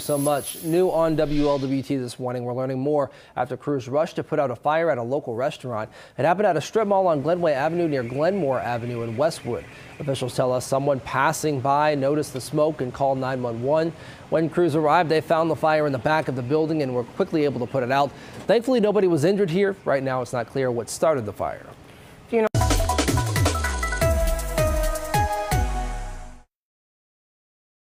so much. New on WLWT this morning. We're learning more after crews rushed to put out a fire at a local restaurant. It happened at a strip mall on Glenway Avenue near Glenmore Avenue in Westwood. Officials tell us someone passing by noticed the smoke and called 911. When crews arrived, they found the fire in the back of the building and were quickly able to put it out. Thankfully, nobody was injured here. Right now, it's not clear what started the fire. You know.